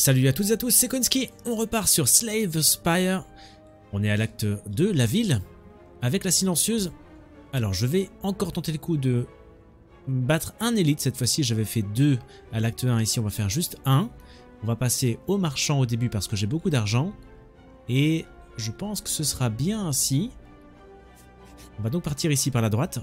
Salut à toutes et à tous, c'est Konski, on repart sur Slave Spire. On est à l'acte 2, la ville, avec la silencieuse. Alors je vais encore tenter le coup de battre un élite, cette fois-ci j'avais fait 2 à l'acte 1, ici on va faire juste 1. On va passer au marchand au début parce que j'ai beaucoup d'argent. Et je pense que ce sera bien ainsi. On va donc partir ici par la droite.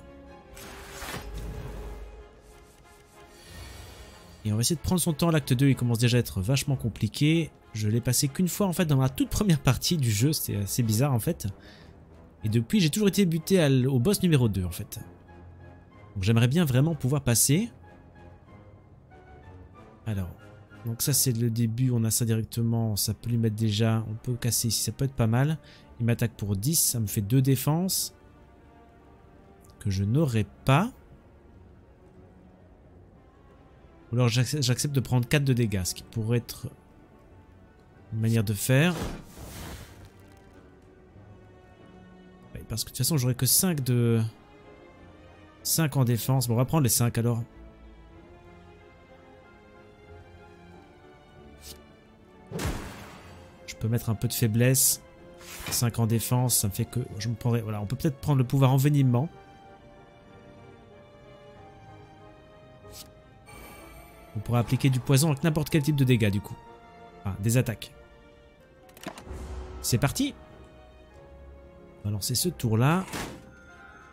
On va essayer de prendre son temps. L'acte 2, il commence déjà à être vachement compliqué. Je l'ai passé qu'une fois en fait dans la toute première partie du jeu. C'était assez bizarre en fait. Et depuis, j'ai toujours été buté au boss numéro 2 en fait. Donc j'aimerais bien vraiment pouvoir passer. Alors, donc ça c'est le début, on a ça directement, ça peut lui mettre déjà, on peut casser ici, ça peut être pas mal. Il m'attaque pour 10, ça me fait 2 défenses. Que je n'aurai pas. Ou alors j'accepte de prendre 4 de dégâts, ce qui pourrait être une manière de faire. parce que de toute façon j'aurai que 5 de... 5 en défense. Bon on va prendre les 5 alors. Je peux mettre un peu de faiblesse. 5 en défense, ça me fait que je me prendrai... Voilà, on peut peut-être prendre le pouvoir envenimement. On pourra appliquer du poison avec n'importe quel type de dégâts du coup. Enfin, des attaques. C'est parti On va lancer ce tour là.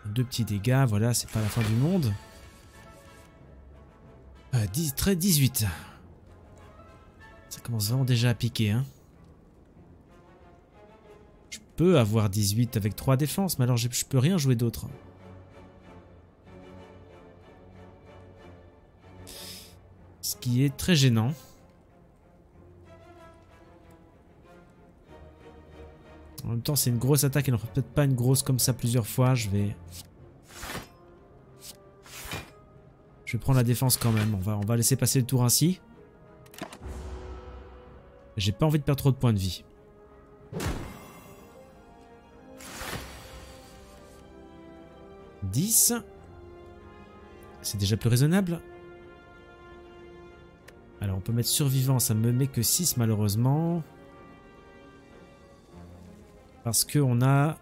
Deux petits dégâts, voilà, c'est pas la fin du monde. 10, euh, très 18. Ça commence vraiment déjà à piquer. Hein. Je peux avoir 18 avec 3 défenses, mais alors je peux rien jouer d'autre. Ce qui est très gênant. En même temps, c'est une grosse attaque. Il n'en peut-être pas une grosse comme ça plusieurs fois. Je vais... Je vais prendre la défense quand même. On va, on va laisser passer le tour ainsi. J'ai pas envie de perdre trop de points de vie. « 10. C'est déjà plus raisonnable. Alors on peut mettre survivant, ça me met que 6 malheureusement. Parce qu'on a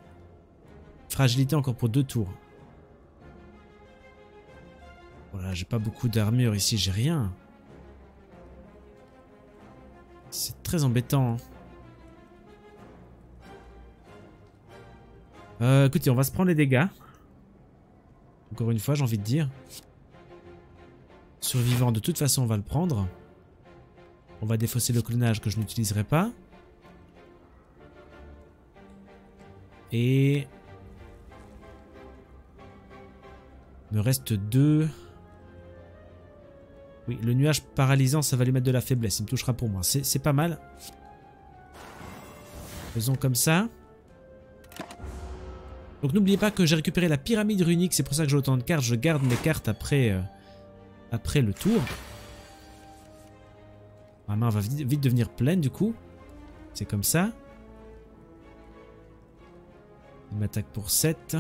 fragilité encore pour deux tours. Voilà, j'ai pas beaucoup d'armure ici, j'ai rien. C'est très embêtant. Hein. Euh, écoutez, on va se prendre les dégâts. Encore une fois, j'ai envie de dire. Survivant, de toute façon, on va le prendre. On va défausser le clonage que je n'utiliserai pas. Et... Il me reste deux. Oui, le nuage paralysant, ça va lui mettre de la faiblesse. Il me touchera pour moi. C'est pas mal. Faisons comme ça. Donc n'oubliez pas que j'ai récupéré la pyramide runique. C'est pour ça que j'ai autant de cartes. Je garde mes cartes après, euh, après le tour. Ma main va vite devenir pleine du coup. C'est comme ça. Il m'attaque pour 7.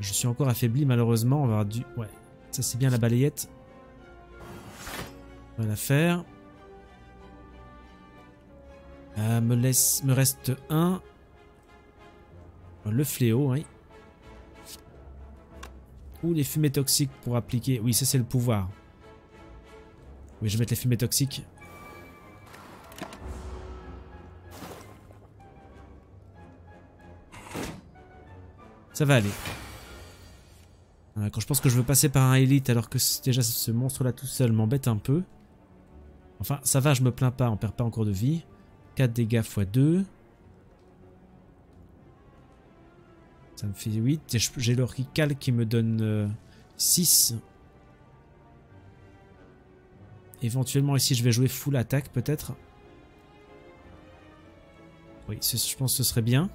Je suis encore affaibli malheureusement. On va. Ouais, ça c'est bien la balayette. On va. Euh, me, me reste un. Le fléau, oui. Ou les fumées toxiques pour appliquer. Oui, ça c'est le pouvoir. Oui, je vais mettre les fumées toxiques. Ça va aller. quand je pense que je veux passer par un élite alors que déjà ce monstre là tout seul m'embête un peu. Enfin, ça va, je me plains pas, on perd pas encore de vie. 4 dégâts x 2. Ça me fait 8. J'ai l'orical qui me donne 6. Éventuellement ici je vais jouer full attaque peut-être. Oui, je pense que ce serait bien.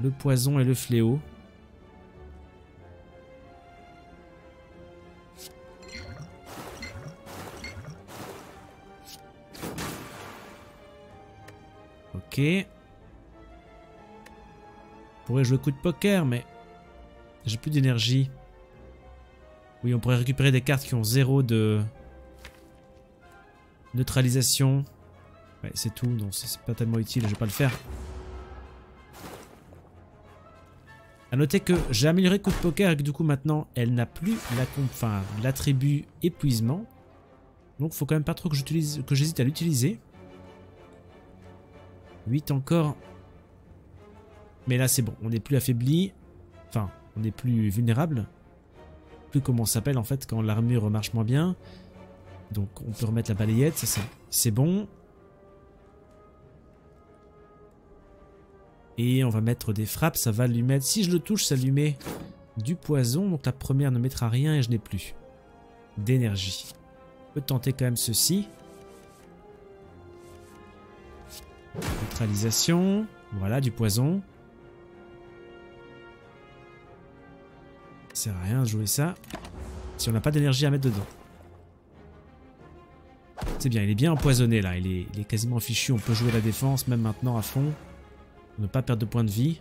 Le poison et le fléau. Ok. Je pourrais jouer coup de poker, mais j'ai plus d'énergie. Oui, on pourrait récupérer des cartes qui ont 0 de, Neutralisation. Ouais, c'est tout, donc c'est pas tellement utile, je vais pas le faire. A noter que j'ai amélioré coup de poker et que du coup maintenant elle n'a plus l'attribut épuisement. Donc faut quand même pas trop que j'hésite à l'utiliser. 8 encore. Mais là c'est bon, on n'est plus affaibli. Enfin, on n'est plus vulnérable. Comment s'appelle en fait quand l'armure marche moins bien. Donc on peut remettre la balayette, c'est bon. Et on va mettre des frappes, ça va lui mettre... Si je le touche, ça lui met du poison. Donc la première ne mettra rien et je n'ai plus d'énergie. On peut tenter quand même ceci. Neutralisation. Voilà, du poison. Ça sert à rien de jouer ça. Si on n'a pas d'énergie à mettre dedans. C'est bien, il est bien empoisonné là. Il est, quasiment fichu. On peut jouer la défense même maintenant à fond. Ne pas perdre de points de vie.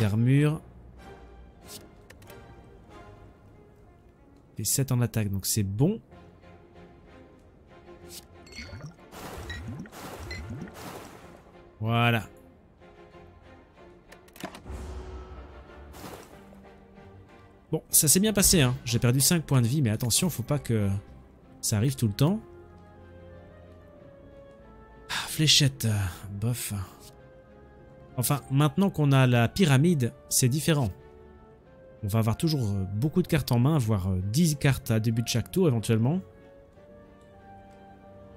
D'armure. Et 7 en attaque, donc c'est bon. Voilà. Bon, ça s'est bien passé, hein. J'ai perdu 5 points de vie, mais attention, faut pas que ça arrive tout le temps. fléchette, bof. Enfin, maintenant qu'on a la pyramide, c'est différent. On va avoir toujours beaucoup de cartes en main, voire 10 cartes à début de chaque tour éventuellement.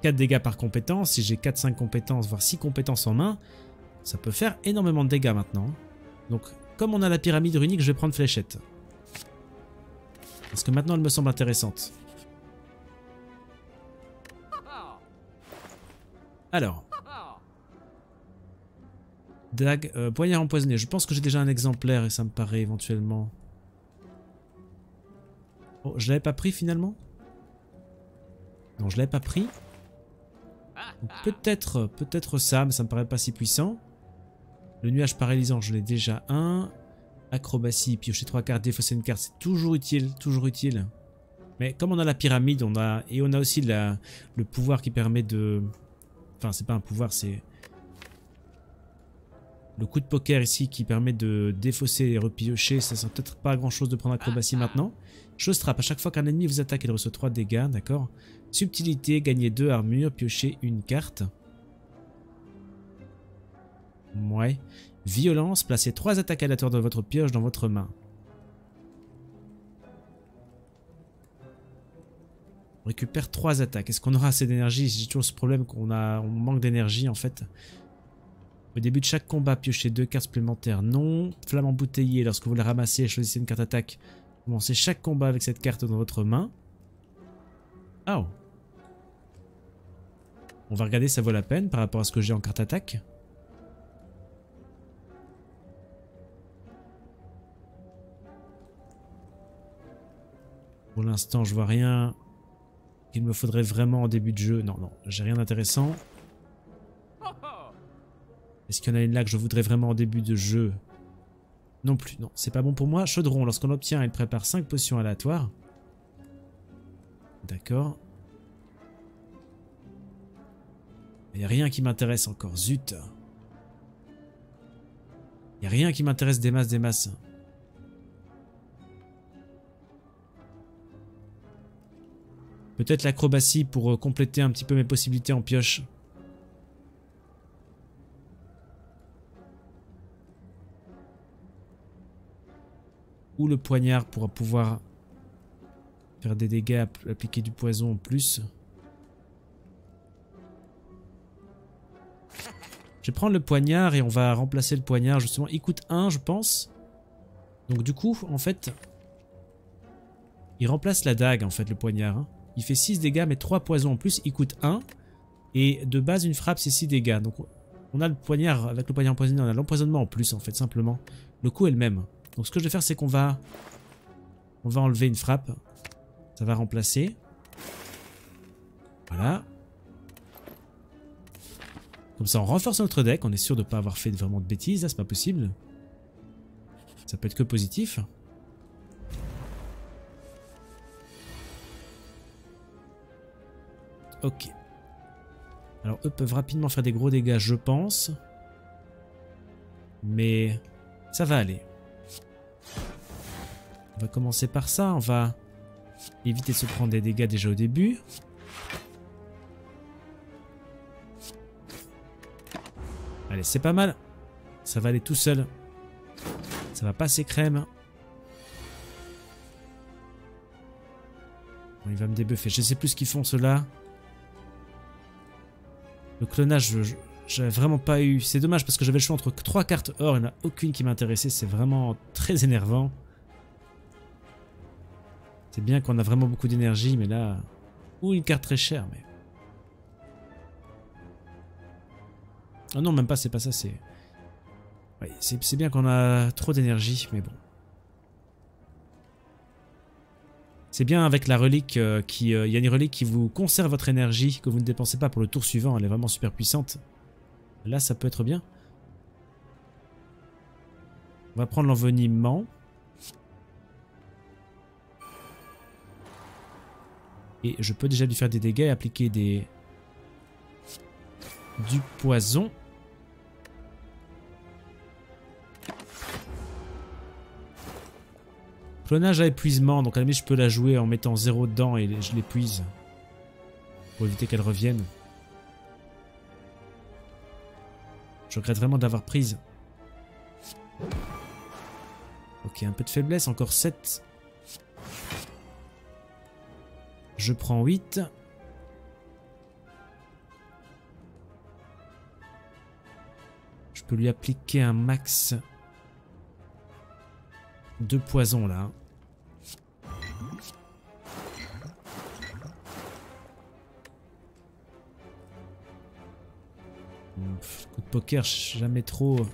4 dégâts par compétence. Si j'ai 4-5 compétences, voire 6 compétences en main, ça peut faire énormément de dégâts maintenant. Donc, comme on a la pyramide runique, je vais prendre fléchette. Parce que maintenant, elle me semble intéressante. Alors. Dague, euh, poignard empoisonné. Je pense que j'ai déjà un exemplaire et ça me paraît éventuellement... Oh, je l'avais pas pris finalement? Non, je l'avais pas pris. Peut-être, peut-être ça, mais ça me paraît pas si puissant. Le nuage paralysant, je l'ai déjà un. Acrobatie, piocher trois cartes, défausser une carte, c'est toujours utile, toujours utile. Mais comme on a la pyramide, on a et on a aussi le pouvoir qui permet de... Enfin, c'est pas un pouvoir, c'est... Le coup de poker ici qui permet de défausser et repiocher, ça sert peut-être pas grand chose de prendre acrobatie maintenant. Chose trappe, à chaque fois qu'un ennemi vous attaque, il reçoit 3 dégâts, d'accord? Subtilité, gagner 2 armures, piocher une carte. Ouais. Violence, placez 3 attaques aléatoires de votre pioche dans votre main. On récupère 3 attaques. Est-ce qu'on aura assez d'énergie? J'ai toujours ce problème qu'on a, on manque d'énergie en fait. Au début de chaque combat, piochez 2 cartes supplémentaires. Non. Flamme embouteillée, lorsque vous la ramassez, choisissez une carte attaque. Commencez chaque combat avec cette carte dans votre main. Oh. On va regarder si ça vaut la peine par rapport à ce que j'ai en carte attaque. Pour l'instant, je vois rien qu'il me faudrait vraiment en début de jeu. Non, non, j'ai rien d'intéressant. Est-ce qu'il y en a une là que je voudrais vraiment en début de jeu? Non plus, non, c'est pas bon pour moi. Chaudron, lorsqu'on obtient, il prépare 5 potions aléatoires. D'accord. Il n'y a rien qui m'intéresse encore, zut. Il n'y a rien qui m'intéresse des masses, des masses. Peut-être l'acrobatie pour euh, compléter un petit peu mes possibilités en pioche. Ou le poignard pour pouvoir faire des dégâts, appliquer du poison en plus. Je vais prendre le poignard et on va remplacer le poignard justement. Il coûte 1 je pense. Donc du coup en fait il remplace la dague en fait le poignard. Hein. Il fait 6 dégâts mais 3 poisons en plus. Il coûte 1. Et de base une frappe c'est 6 dégâts. Donc on a le poignard avec le poignard empoisonné. On a l'empoisonnement en plus en fait simplement. Le coup est le même. Donc ce que je vais faire c'est qu'on va... On va enlever une frappe. Ça va remplacer. Voilà. Comme ça, on renforce notre deck. On est sûr de ne pas avoir fait vraiment de bêtises. Là, c'est pas possible. Ça peut être que positif. Ok. Alors eux peuvent rapidement faire des gros dégâts, je pense. Mais ça va aller. On va commencer par ça. On va éviter de se prendre des dégâts déjà au début. Allez, c'est pas mal. Ça va aller tout seul. Ça va passer crème. Bon, il va me débuffer. Je sais plus ce qu'ils font ceux-là. Le clonage, j'avais vraiment pas eu. C'est dommage parce que j'avais le choix entre trois cartes or. Il n'y en a aucune qui m'intéressait. C'est vraiment très énervant. C'est bien qu'on a vraiment beaucoup d'énergie, mais là... Ou une carte très chère, mais... Oh non, même pas, c'est pas ça, c'est... c'est bien qu'on a trop d'énergie, mais bon. C'est bien avec la relique euh, qui... Euh, il y a une relique qui vous conserve votre énergie, que vous ne dépensez pas pour le tour suivant. Elle est vraiment super puissante. Là, ça peut être bien. On va prendre l'envenimement. Et je peux déjà lui faire des dégâts et appliquer des... Du poison. Clonage à épuisement, donc à la limite je peux la jouer en mettant 0 dedans et je l'épuise. Pour éviter qu'elle revienne. Je regrette vraiment d'avoir prise. Ok, un peu de faiblesse, encore 7. Je prends 8. Je peux lui appliquer un max de poison là. coup de poker, jamais trop...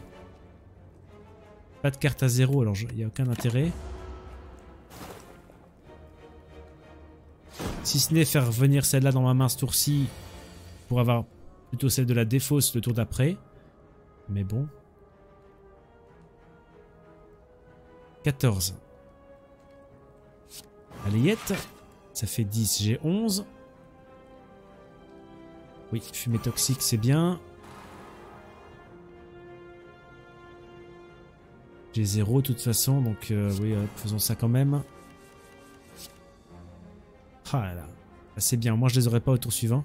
Pas de carte à zéro, alors il n'y a aucun intérêt. Si ce n'est faire venir celle-là dans ma main ce tour-ci pour avoir plutôt celle de la défausse le tour d'après. Mais bon. 14. Alayette. Ça fait 10. J'ai 11. Oui, fumée toxique, c'est bien. J'ai 0 de toute façon, donc euh, oui, faisons ça quand même. Ah là C'est bien, moi je les aurais pas au tour suivant.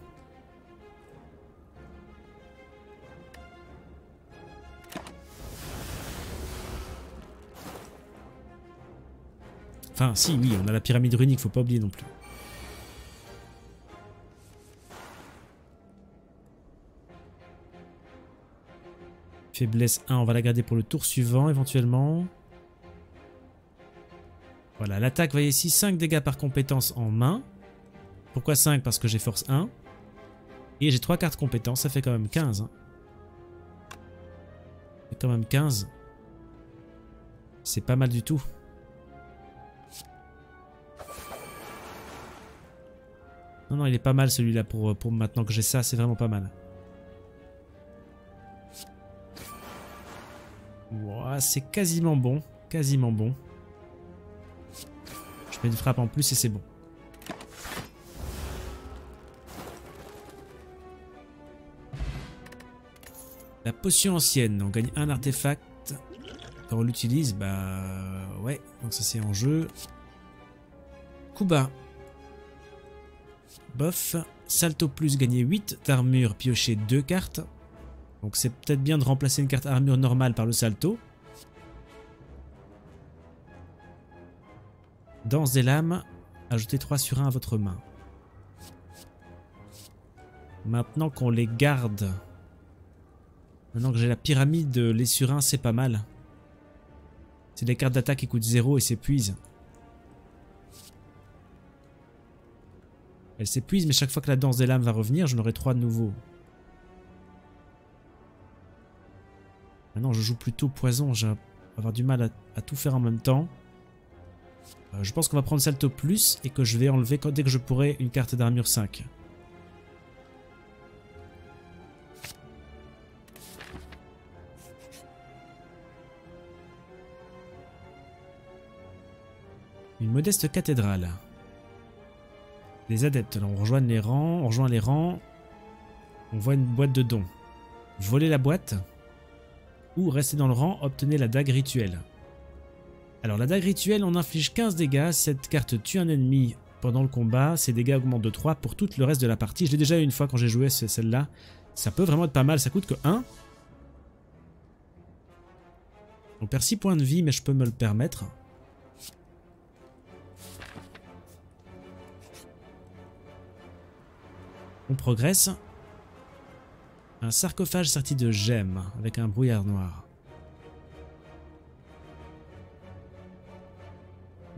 Enfin, si, oui, on a la pyramide runique, faut pas oublier non plus. Faiblesse 1, on va la garder pour le tour suivant éventuellement. Voilà, l'attaque va ici 5 dégâts par compétence en main. Pourquoi 5 Parce que j'ai force 1. Et j'ai 3 cartes compétences, ça fait quand même 15. Hein. Ça fait quand même 15. C'est pas mal du tout. Non, non, il est pas mal celui-là pour, pour maintenant que j'ai ça, c'est vraiment pas mal. c'est quasiment bon, quasiment bon. Je mets une frappe en plus et c'est bon. La potion ancienne, on gagne un artefact. Quand on l'utilise, bah ouais, donc ça c'est en jeu. Kuba. Bof. Salto plus, gagner 8 d'armure, piocher 2 cartes. Donc c'est peut-être bien de remplacer une carte armure normale par le salto. Danse des lames, ajoutez 3 sur 1 à votre main. Maintenant qu'on les garde Maintenant que j'ai la pyramide, les sur 1, c'est pas mal. C'est des cartes d'attaque qui coûtent 0 et s'épuisent. Elle s'épuise, mais chaque fois que la danse des lames va revenir, j'en aurai 3 de nouveau. Maintenant, je joue plutôt poison. Je vais avoir du mal à, tout faire en même temps. Euh, je pense qu'on va prendre Salto Plus et que je vais enlever dès que je pourrai une carte d'armure 5. Une modeste cathédrale. Les adeptes, on rejoint les rangs, on rejoint les rangs. On voit une boîte de dons. Voler la boîte ou rester dans le rang, obtenez la dague rituelle. Alors la dague rituelle, on inflige 15 dégâts. Cette carte tue un ennemi pendant le combat. Ses dégâts augmentent de 3 pour tout le reste de la partie. Je l'ai déjà eu une fois quand j'ai joué celle-là. Ça peut vraiment être pas mal. Ça coûte que 1. On perd 6 points de vie, mais je peux me le permettre. On progresse. Un sarcophage serti de gemmes avec un brouillard noir.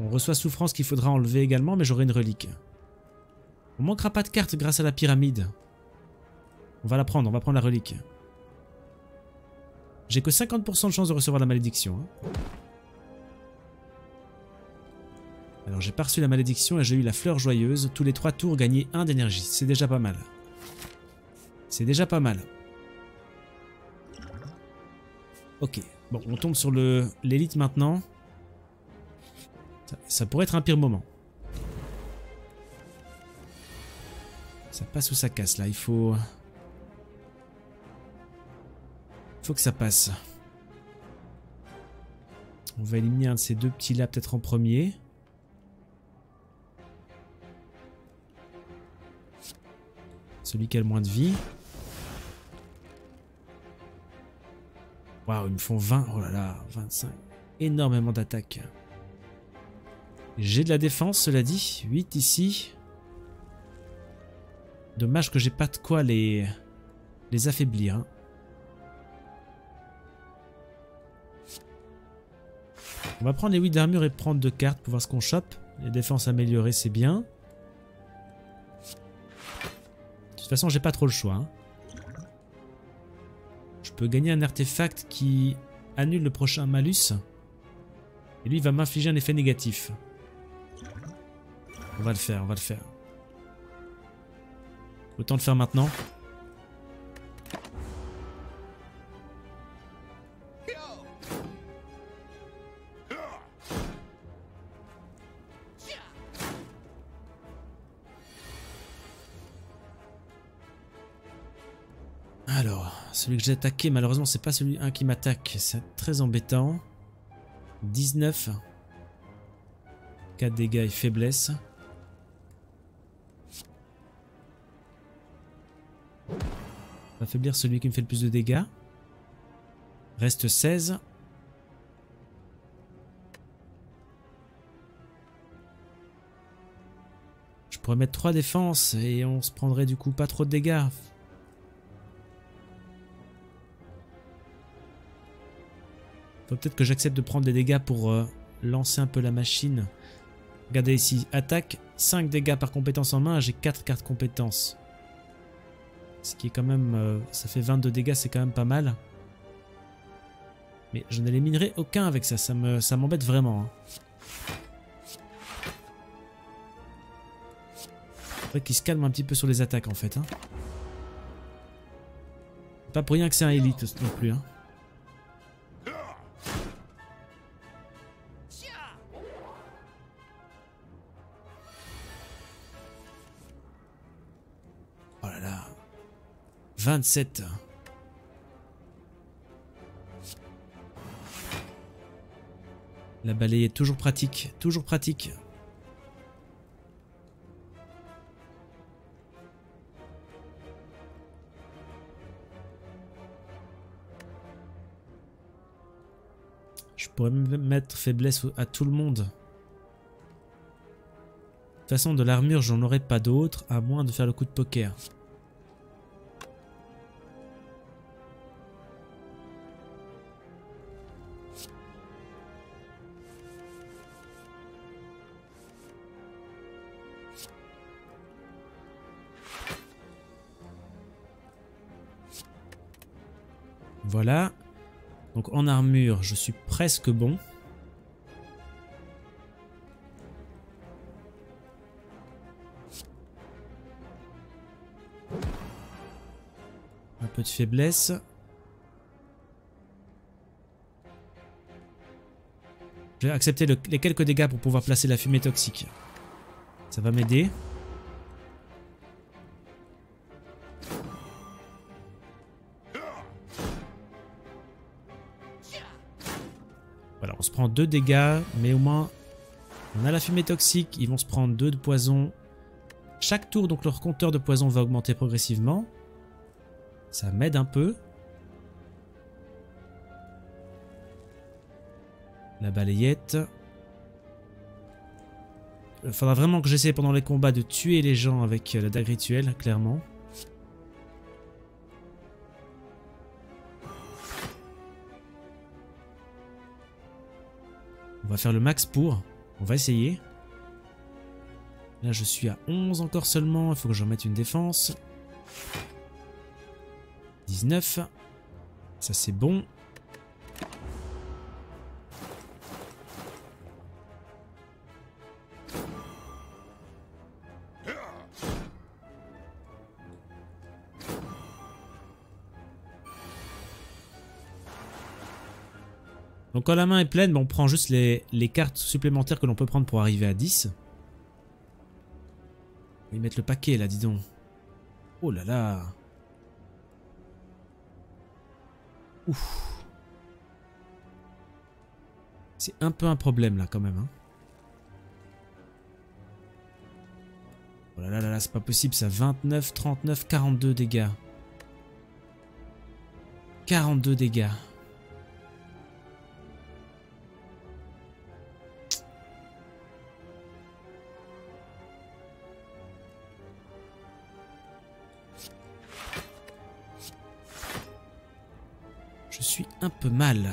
On reçoit souffrance qu'il faudra enlever également, mais j'aurai une relique. On manquera pas de cartes grâce à la pyramide. On va la prendre, on va prendre la relique. J'ai que 50% de chance de recevoir la malédiction. Hein. Alors j'ai pas reçu la malédiction et j'ai eu la fleur joyeuse. Tous les 3 tours, gagner 1 d'énergie. C'est déjà pas mal. C'est déjà pas mal. Ok. Bon, on tombe sur l'élite maintenant. Ça, pourrait être un pire moment. Ça passe ou ça casse là? Il faut... Il faut que ça passe. On va éliminer un de ces deux petits là peut-être en premier. Celui qui a le moins de vie. Waouh, ils me font 20. Oh là là, 25. Énormément d'attaques. J'ai de la défense, cela dit. 8 ici. Dommage que j'ai pas de quoi les, les affaiblir. Hein. On va prendre les 8 d'armure et prendre 2 cartes pour voir ce qu'on chope. Les défenses améliorées, c'est bien. Toute façon, j'ai pas trop le choix. Hein peux gagner un artefact qui annule le prochain malus. Et lui va m'infliger un effet négatif. On va le faire, on va le faire. Autant le faire maintenant. Celui que j'ai attaqué, malheureusement, c'est pas celui un qui m'attaque. C'est très embêtant. 19. 4 dégâts et faiblesse. On va affaiblir celui qui me fait le plus de dégâts. Reste 16. Je pourrais mettre 3 défenses et on se prendrait du coup pas trop de dégâts. Peut-être que j'accepte de prendre des dégâts pour euh, lancer un peu la machine. Regardez ici, attaque, 5 dégâts par compétence en main, j'ai 4 cartes compétences. Ce qui est quand même... Euh, ça fait 22 dégâts, c'est quand même pas mal. Mais je n'éliminerai aucun avec ça, ça m'embête vraiment. Hein. Faudrait qu'il se calme un petit peu sur les attaques en fait. Hein. Pas pour rien que c'est un élite non plus. Hein. 27. La balaye est toujours pratique, toujours pratique. Je pourrais mettre faiblesse à tout le monde. De toute façon, de l'armure, j'en aurais pas d'autre, à moins de faire le coup de poker. Voilà. Donc en armure, je suis presque bon. Un peu de faiblesse. Je vais accepter les quelques dégâts pour pouvoir placer la fumée toxique. Ça va m'aider. Prend 2 dégâts, mais au moins on a la fumée toxique, ils vont se prendre 2 de poison. Chaque tour, donc leur compteur de poison va augmenter progressivement. Ça m'aide un peu. La balayette. Il faudra vraiment que j'essaie pendant les combats de tuer les gens avec la dague rituelle, clairement. On va faire le max pour. On va essayer. Là, je suis à 11 encore seulement. Il faut que je remette une défense. 19. Ça, c'est bon. Quand la main est pleine, on prend juste les, cartes supplémentaires que l'on peut prendre pour arriver à 10. On va mettre le paquet là, dis donc. Oh là là. Ouf. C'est un peu un problème là quand même. Hein. Oh là là là, là c'est pas possible ça. 29, 39, 42 dégâts. 42 dégâts. Mal.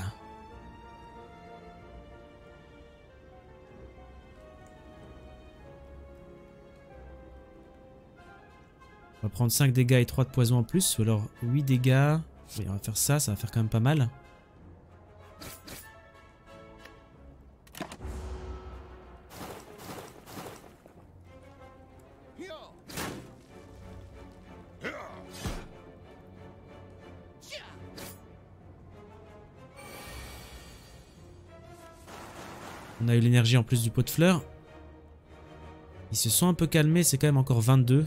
On va prendre 5 dégâts et 3 de poison en plus, ou alors 8 dégâts. on va faire ça, ça va faire quand même pas mal. En plus du pot de fleurs. Ils se sont un peu calmés, c'est quand même encore 22.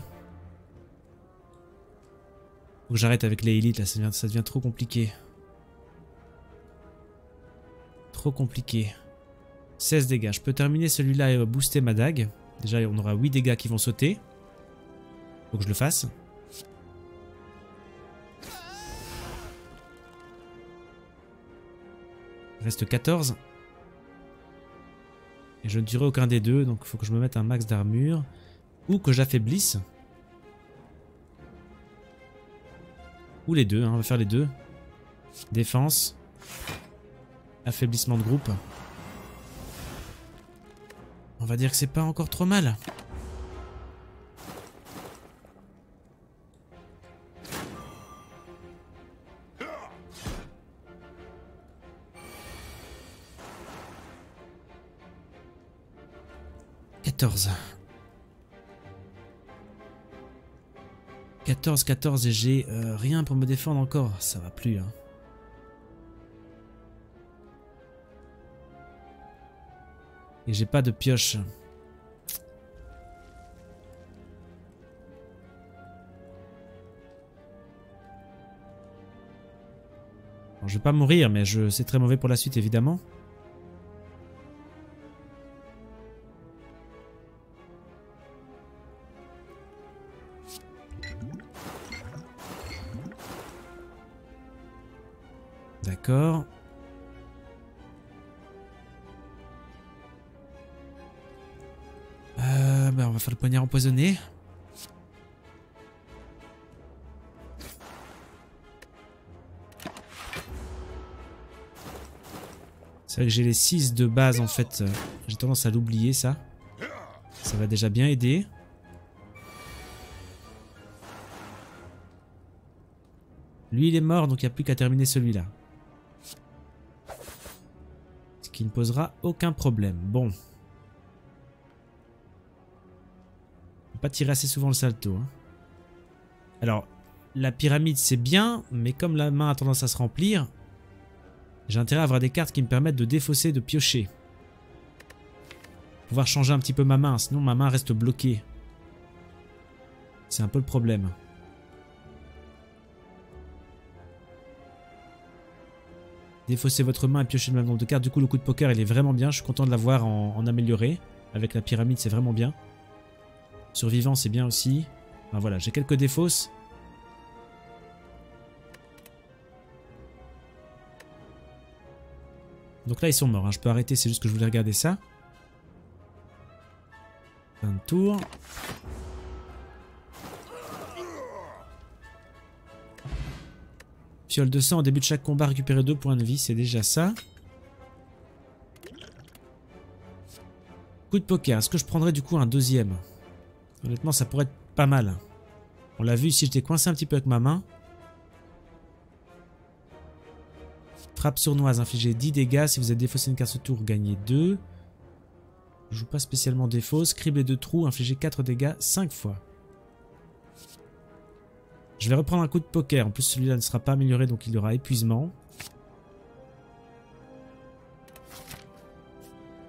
Faut que j'arrête avec les élites là, ça devient, ça devient trop compliqué. Trop compliqué. 16 dégâts. Je peux terminer celui-là et booster ma dague. Déjà, on aura 8 dégâts qui vont sauter. Faut que je le fasse. Il reste 14. Je ne tuerai aucun des deux, donc il faut que je me mette un max d'armure. Ou que j'affaiblisse. Ou les deux, hein, on va faire les deux. Défense. Affaiblissement de groupe. On va dire que c'est pas encore trop mal. 14. 14, 14 et j'ai euh, rien pour me défendre encore. Ça va plus. Hein. Et j'ai pas de pioche. je vais pas mourir, mais je c'est très mauvais pour la suite évidemment. Empoisonné. C'est vrai que j'ai les 6 de base en fait. J'ai tendance à l'oublier ça. Ça va déjà bien aider. Lui il est mort donc il n'y a plus qu'à terminer celui-là qui ne posera aucun problème. Bon. Pas tirer assez souvent le salto. Hein. Alors, la pyramide c'est bien, mais comme la main a tendance à se remplir, j'ai intérêt à avoir des cartes qui me permettent de défausser, de piocher. Pouvoir changer un petit peu ma main, sinon ma main reste bloquée. C'est un peu le problème. « défausser votre main et piocher le même nombre de cartes. Du coup, le coup de poker, il est vraiment bien. Je suis content de l'avoir en, en amélioré. Avec la pyramide, c'est vraiment bien. Survivant, c'est bien aussi. Voilà, j'ai quelques défausses. Donc là, ils sont morts. hein. Je peux arrêter, c'est juste que je voulais regarder ça. Fin de tour. Fiole de sang au début de chaque combat, récupérer 2 points de vie, c'est déjà ça. Coup de poker, est-ce que je prendrais du coup un deuxième? Honnêtement, ça pourrait être pas mal. On l'a vu ici, j'étais coincé un petit peu avec ma main. Frappe sournoise, infligez 10 dégâts. Si vous êtes défaussé une carte ce tour, gagnez 2. Je joue pas spécialement défausse. Criblé de trous, infligez 4 dégâts 5 fois. Je vais reprendre un coup de poker. En plus, celui-là ne sera pas amélioré, donc il y aura épuisement.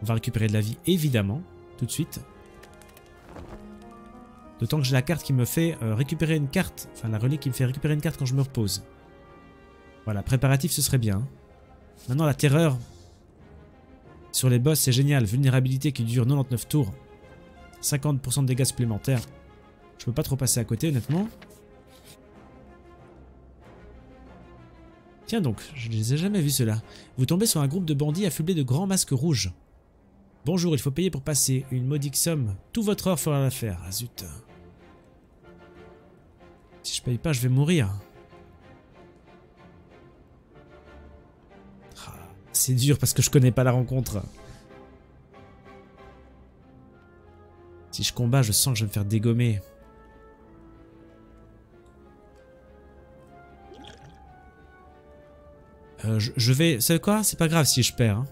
On va récupérer de la vie, évidemment, tout de suite. D'autant que j'ai la carte qui me fait euh, récupérer une carte. Enfin, la relique qui me fait récupérer une carte quand je me repose. Voilà, préparatif, ce serait bien. Maintenant, la terreur. Sur les boss, c'est génial. Vulnérabilité qui dure 99 tours. 50% de dégâts supplémentaires. Je peux pas trop passer à côté, honnêtement. Tiens donc, je ne les ai jamais vus ceux-là. Vous tombez sur un groupe de bandits affublés de grands masques rouges. Bonjour, il faut payer pour passer. Une modique somme. Tout votre or fera l'affaire. Ah zut. Si je paye pas, je vais mourir. Ah, C'est dur parce que je connais pas la rencontre. Si je combats, je sens que je vais me faire dégommer. Euh, je, vais... Savez quoi? C'est pas grave si je perds. hein.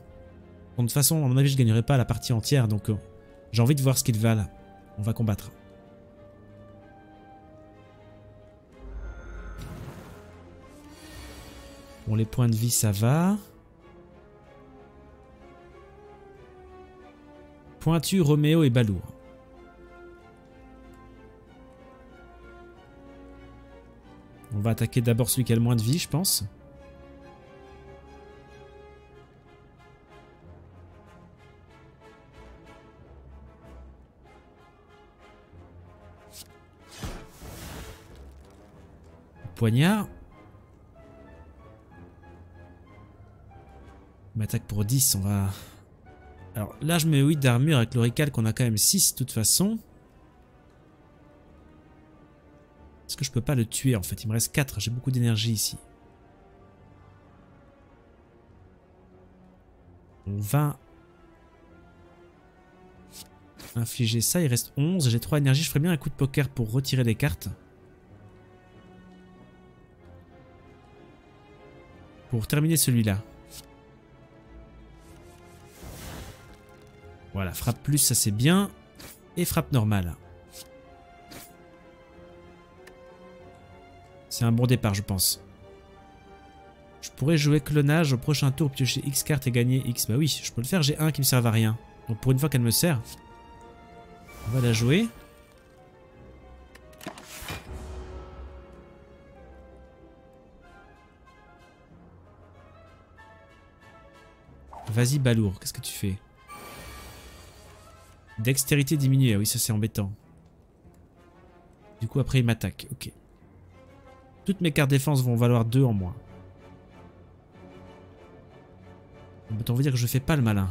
De toute façon, à mon avis, je gagnerai pas la partie entière, donc euh, j'ai envie de voir ce qu'ils valent. On va combattre. Bon, les points de vie, ça va. Pointu, Roméo et Balour. On va attaquer d'abord celui qui a le moins de vie, je pense. Poignard. Il m'attaque pour 10, on va... Alors là je mets 8 d'armure avec l'orical qu'on a quand même 6 de toute façon. Est-ce que je peux pas le tuer en fait? Il me reste 4, j'ai beaucoup d'énergie ici. On va infliger ça, il reste 11, j'ai 3 énergies, je ferais bien un coup de poker pour retirer les cartes. Pour terminer celui-là. Voilà, frappe plus, ça c'est bien. Et frappe normale. C'est un bon départ, je pense. Je pourrais jouer clonage au prochain tour, piocher X cartes et gagner X. Bah oui, je peux le faire, j'ai un qui me sert à rien. Donc pour une fois qu'elle me sert, on va la jouer. Vas-y Balour, qu'est-ce que tu fais? Dextérité diminuée, ah oui ça c'est embêtant. Du coup après il m'attaque, ok. Toutes mes cartes défense vont valoir 2 en moins. Autant vous dire que je fais pas le malin.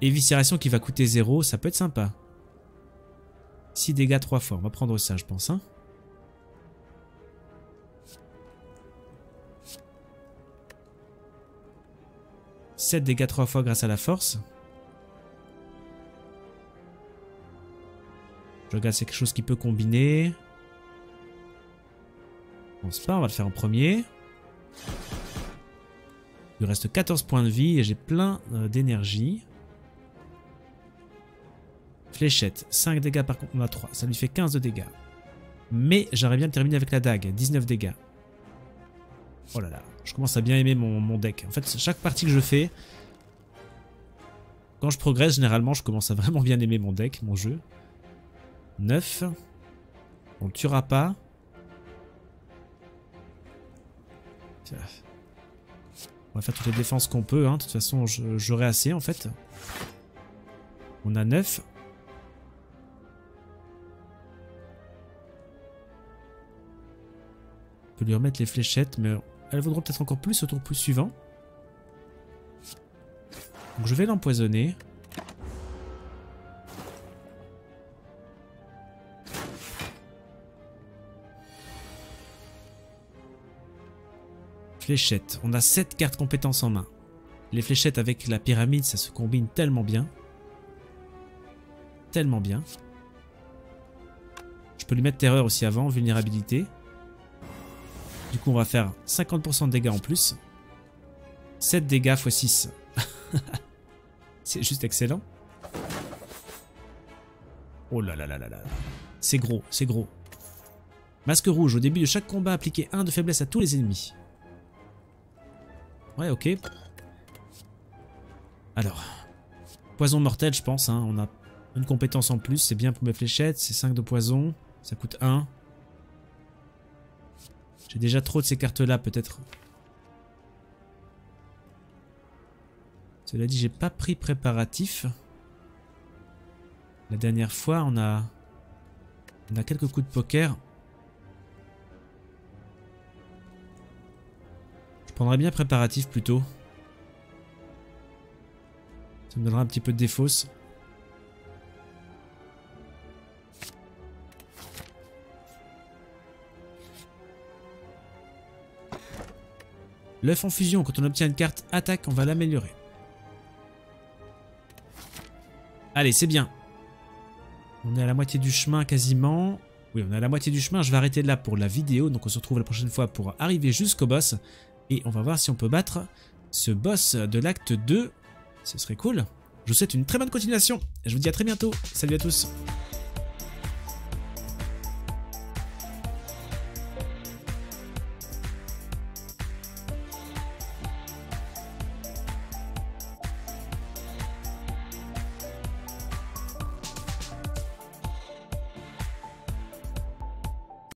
Éviscération qui va coûter 0, ça peut être sympa. 6 dégâts 3 fois, on va prendre ça je pense. Hein 7 dégâts 3 fois grâce à la force. Je regarde c'est quelque chose qui peut combiner. Je pense pas, on va le faire en premier. Il reste 14 points de vie et j'ai plein euh, d'énergie. Fléchette, 5 dégâts par contre on a 3, ça lui fait 15 de dégâts. Mais j'aurais bien terminé avec la dague, 19 dégâts. Oh là là, je commence à bien aimer mon, deck. En fait, chaque partie que je fais, quand je progresse, généralement, je commence à vraiment bien aimer mon deck, mon jeu. 9. On le tuera pas. On va faire toutes les défenses qu'on peut. Hein. De toute façon, j'aurai assez en fait. On a 9. On peut lui remettre les fléchettes, mais elles vaudront peut-être encore plus au tour plus suivant. Donc je vais l'empoisonner. Fléchettes. On a 7 cartes compétences en main. Les fléchettes avec la pyramide, ça se combine tellement bien. Tellement bien. Je peux lui mettre terreur aussi avant, vulnérabilité. Du coup, on va faire 50% de dégâts en plus. 7 dégâts x 6. C'est juste excellent. Oh là là là là là. C'est gros, c'est gros. Masque rouge. Au début de chaque combat, appliquez 1 de faiblesse à tous les ennemis. Ouais, ok. Alors. Poison mortel, je pense. Hein. On a une compétence en plus. C'est bien pour mes fléchettes. C'est 5 de poison. Ça coûte 1. J'ai déjà trop de ces cartes-là, peut-être. Cela dit, j'ai pas pris préparatif. La dernière fois, on a... On a quelques coups de poker. Je prendrais bien préparatif plutôt. Ça me donnera un petit peu de défausse. L'œuf en fusion, quand on obtient une carte attaque, on va l'améliorer. Allez, c'est bien. On est à la moitié du chemin quasiment. Oui, on est à la moitié du chemin. Je vais arrêter là pour la vidéo. Donc on se retrouve la prochaine fois pour arriver jusqu'au boss. Et on va voir si on peut battre ce boss de l'acte 2. Ce serait cool. Je vous souhaite une très bonne continuation. Je vous dis à très bientôt. Salut à tous.